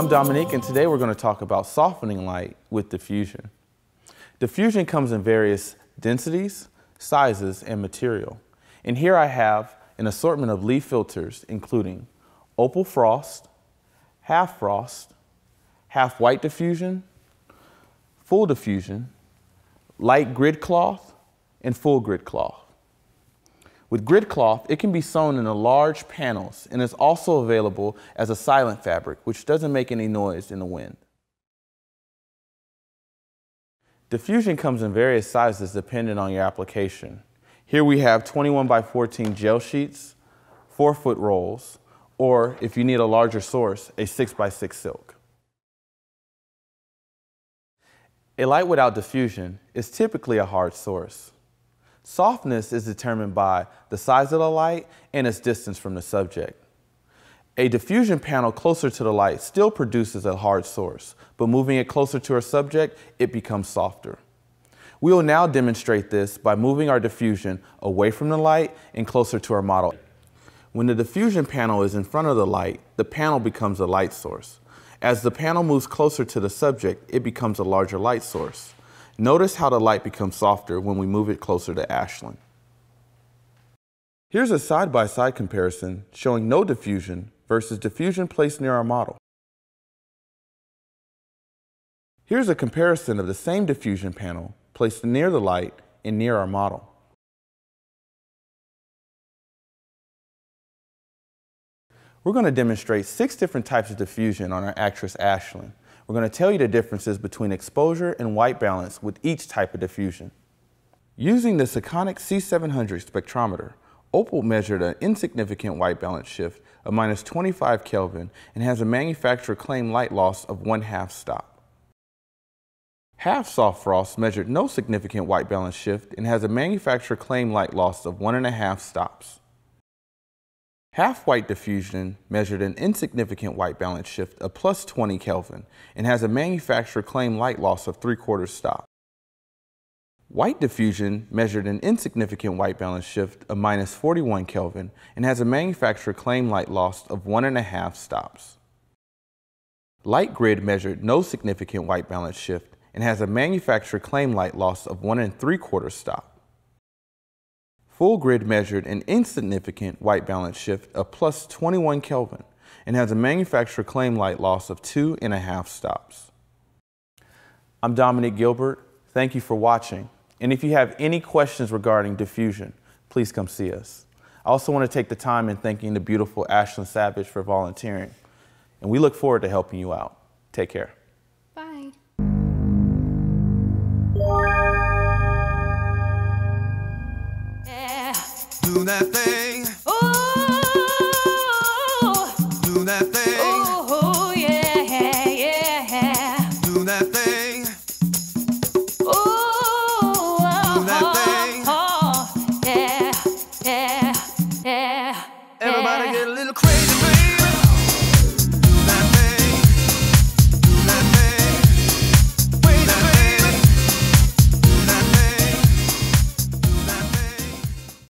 I'm Dominique and today we're going to talk about softening light with diffusion. Diffusion comes in various densities, sizes, and material. And here I have an assortment of Lee filters including opal frost, half frost, half white diffusion, full diffusion, light grid cloth, and full grid cloth. With grid cloth, it can be sewn into large panels and is also available as a silent fabric, which doesn't make any noise in the wind. Diffusion comes in various sizes depending on your application. Here we have 21 by 14 gel sheets, four foot rolls, or if you need a larger source, a six by six silk. A light without diffusion is typically a hard source. Softness is determined by the size of the light and its distance from the subject. A diffusion panel closer to the light still produces a hard source, but moving it closer to our subject, it becomes softer. We will now demonstrate this by moving our diffusion away from the light and closer to our model. When the diffusion panel is in front of the light, the panel becomes a light source. As the panel moves closer to the subject, it becomes a larger light source. Notice how the light becomes softer when we move it closer to Ashlyn. Here's a side-by-side -side comparison showing no diffusion versus diffusion placed near our model. Here's a comparison of the same diffusion panel placed near the light and near our model. We're going to demonstrate six different types of diffusion on our actress Ashlyn. We're going to tell you the differences between exposure and white balance with each type of diffusion. Using the Sekonic C700 spectrometer, Opal measured an insignificant white balance shift of minus 25 Kelvin and has a manufacturer claim light loss of one half stop. Half soft frost measured no significant white balance shift and has a manufacturer claim light loss of one and a half stops. Half-white diffusion measured an insignificant white balance shift of plus 20 Kelvin and has a manufacturer claim light loss of 3 quarters stop. White diffusion measured an insignificant white balance shift of minus 41 Kelvin and has a manufacturer claim light loss of 1.5 stops. Light grid measured no significant white balance shift and has a manufacturer claim light loss of 1 and 3 quarters stop. Full grid measured an insignificant white balance shift of plus 21 Kelvin and has a manufacturer claim light loss of two and a half stops. I'm Dominique Gilbert. Thank you for watching. And if you have any questions regarding diffusion, please come see us. I also want to take the time in thanking the beautiful Ashlyn Savage for volunteering. And we look forward to helping you out. Take care. Do that thing.